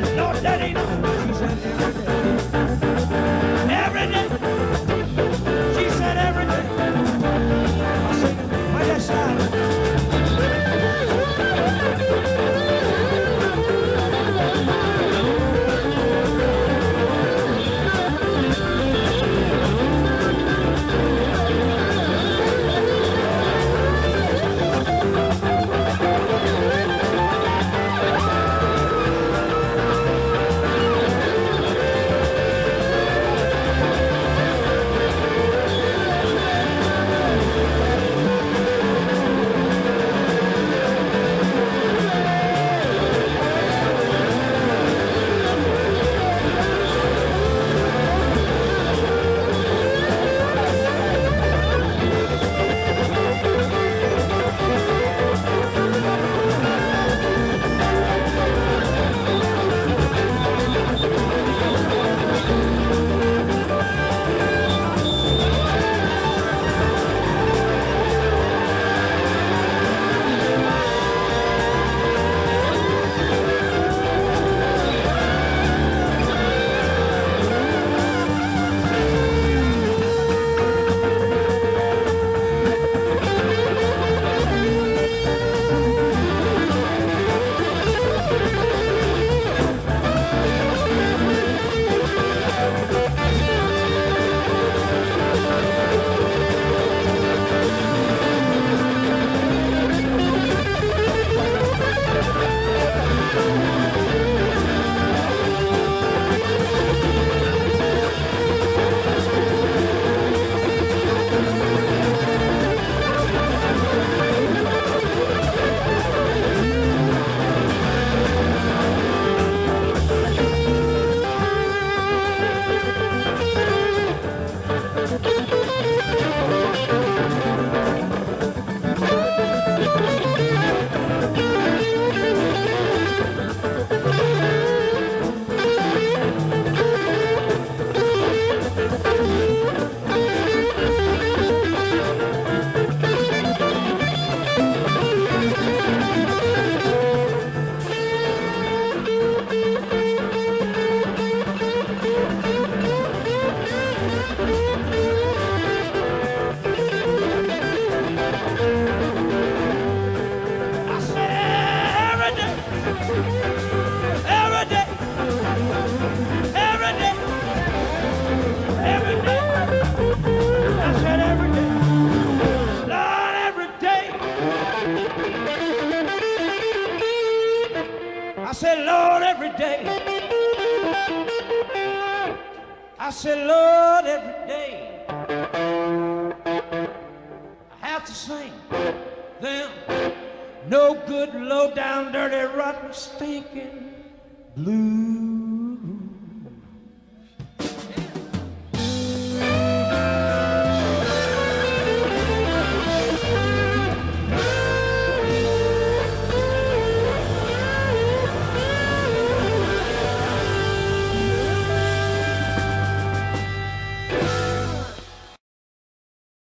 No. I say, Lord, every day I have to sing them no good, low down, dirty, rotten, stinking blues.